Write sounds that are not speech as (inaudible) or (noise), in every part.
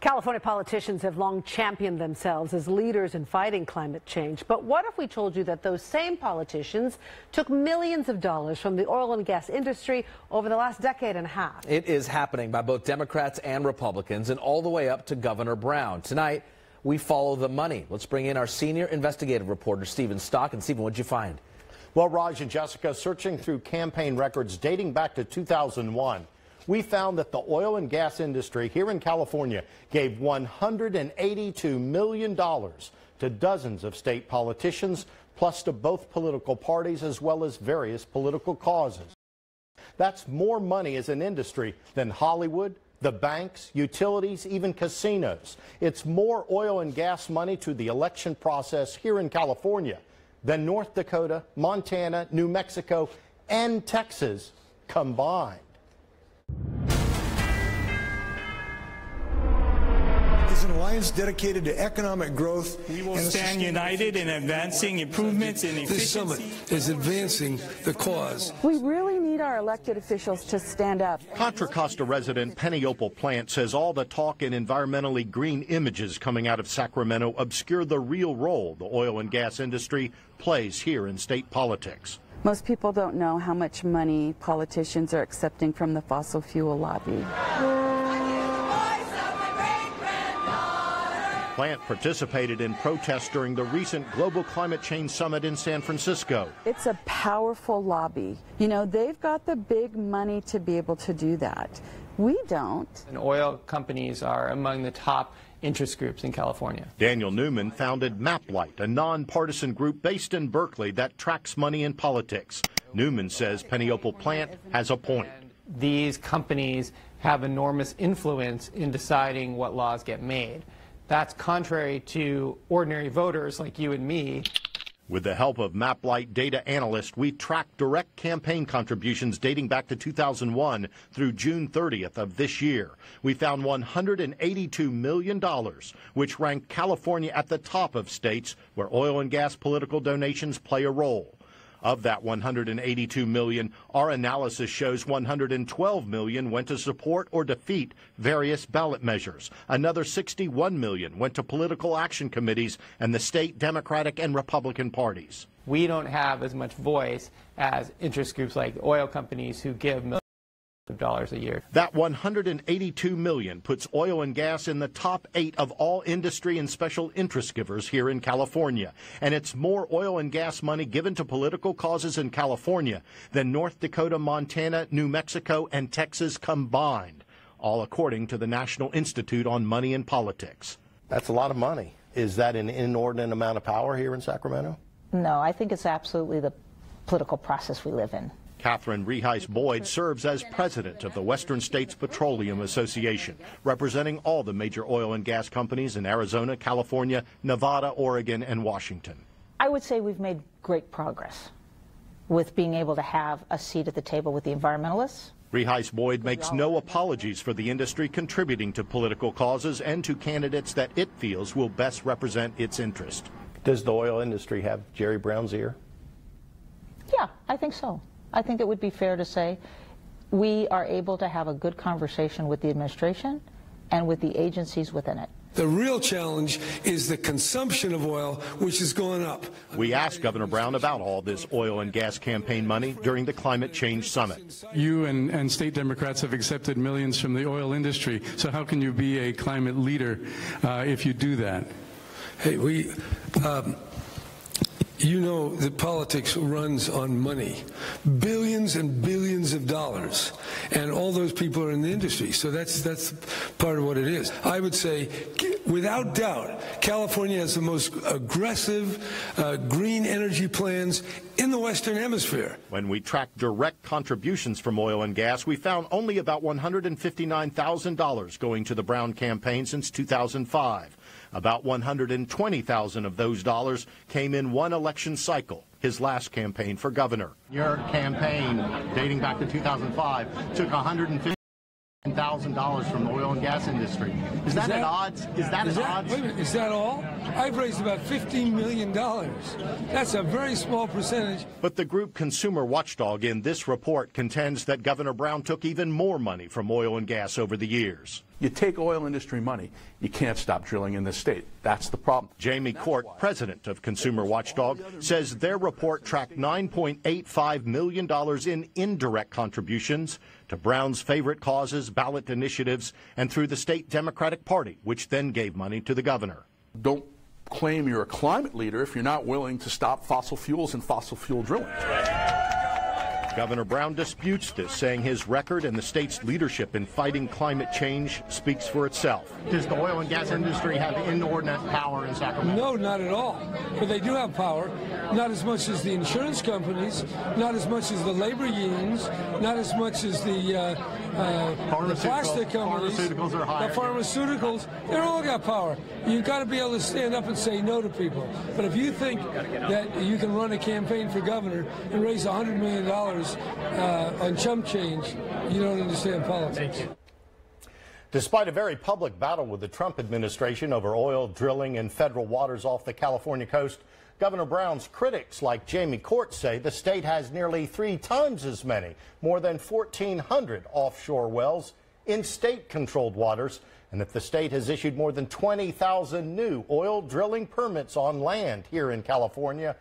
California politicians have long championed themselves as leaders in fighting climate change. But what if we told you that those same politicians took millions of dollars from the oil and gas industry over the last decade and a half? It is happening by both Democrats and Republicans and all the way up to Governor Brown. Tonight, we follow the money. Let's bring in our senior investigative reporter, Stephen Stock. And Stephen, what'd you find? Well, Raj and Jessica, searching through campaign records dating back to 2001, we found that the oil and gas industry here in California gave $182 million to dozens of state politicians, plus to both political parties as well as various political causes. That's more money as an industry than Hollywood, the banks, utilities, even casinos. It's more oil and gas money to the election process here in California than North Dakota, Montana, New Mexico, and Texas combined. An alliance dedicated to economic growth. We will stand united in advancing improvements in efficiency. This summit is advancing the cause. We really need our elected officials to stand up. Contra Costa resident Penny Opal Plant says all the talk and environmentally green images coming out of Sacramento obscure the real role the oil and gas industry plays here in state politics. Most people don't know how much money politicians are accepting from the fossil fuel lobby. Plant participated in protests during the recent Global Climate Change Summit in San Francisco. It's a powerful lobby. You know, they've got the big money to be able to do that. We don't. And oil companies are among the top interest groups in California. Daniel Newman founded MapLight, a nonpartisan group based in Berkeley that tracks money in politics. Newman says Penny Opal Plant has a point. These companies have enormous influence in deciding what laws get made. That's contrary to ordinary voters like you and me. With the help of MapLight data analysts, we tracked direct campaign contributions dating back to 2001 through June 30th of this year. We found $182 million, which ranked California at the top of states where oil and gas political donations play a role. Of that 182 million, our analysis shows 112 million went to support or defeat various ballot measures. Another 61 million went to political action committees and the state Democratic and Republican parties. We don't have as much voice as interest groups like oil companies who give of dollars a year. That 182 million puts oil and gas in the top 8 of all industry and special interest givers here in California, and it's more oil and gas money given to political causes in California than North Dakota, Montana, New Mexico, and Texas combined, all according to the National Institute on Money and Politics. That's a lot of money. Is that an inordinate amount of power here in Sacramento? No, I think it's absolutely the political process we live in. Catherine Reheis Boyd serves as president of the Western States Petroleum Association, representing all the major oil and gas companies in Arizona, California, Nevada, Oregon, and Washington. I would say we've made great progress with being able to have a seat at the table with the environmentalists. Reheis Boyd makes no apologies for the industry contributing to political causes and to candidates that it feels will best represent its interest. Does the oil industry have Jerry Brown's ear? Yeah, I think so. I think it would be fair to say we are able to have a good conversation with the administration and with the agencies within it. The real challenge is the consumption of oil, which has gone up. We asked Governor Brown about all this oil and gas campaign money during the climate change summit. You and, and state Democrats have accepted millions from the oil industry. So how can you be a climate leader uh, if you do that? Hey, we. Um, you know that politics runs on money, billions and billions of dollars, and all those people are in the industry. So that's that's part of what it is. I would say, without doubt, California has the most aggressive uh, green energy plans in the Western Hemisphere. When we tracked direct contributions from oil and gas, we found only about $159,000 going to the Brown campaign since 2005. About 120,000 of those dollars came in one election cycle, his last campaign for governor. Your campaign, dating back to 2005, took 150 thousand dollars from the oil and gas industry. Is that, at odds? Is that is at that, odds? wait a minute, is that all? I've raised about $15 million. That's a very small percentage. But the group Consumer Watchdog in this report contends that Governor Brown took even more money from oil and gas over the years. You take oil industry money, you can't stop drilling in this state. That's the problem. Jamie Court, president of Consumer Watchdog, says their report tracked $9.85 million in indirect contributions to Brown's favorite causes, ballot initiatives, and through the state Democratic Party, which then gave money to the governor. Don't claim you're a climate leader if you're not willing to stop fossil fuels and fossil fuel drilling. Governor Brown disputes this, saying his record and the state's leadership in fighting climate change speaks for itself. Does the oil and gas industry have inordinate power in Sacramento? No, not at all. But they do have power. Not as much as the insurance companies, not as much as the labor unions, not as much as the, uh, uh, the plastic companies. Pharmaceuticals are higher. The pharmaceuticals, they're all got power. You've got to be able to stand up and say no to people. But if you think that you can run a campaign for governor and raise $100 million uh, on chump change, you don't understand politics. Despite a very public battle with the Trump administration over oil drilling in federal waters off the California coast, Governor Brown's critics, like Jamie Court, say the state has nearly three times as many, more than 1,400 offshore wells in state controlled waters, and that the state has issued more than 20,000 new oil drilling permits on land here in California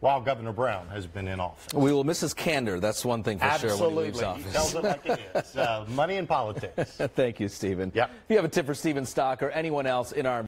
while Governor Brown has been in office. We will miss his candor. That's one thing for Absolutely. sure when he leaves He office. tells it like it is. (laughs) Uh, money in politics. Thank you, Stephen. Yeah. If you have a tip for Stephen Stock or anyone else in our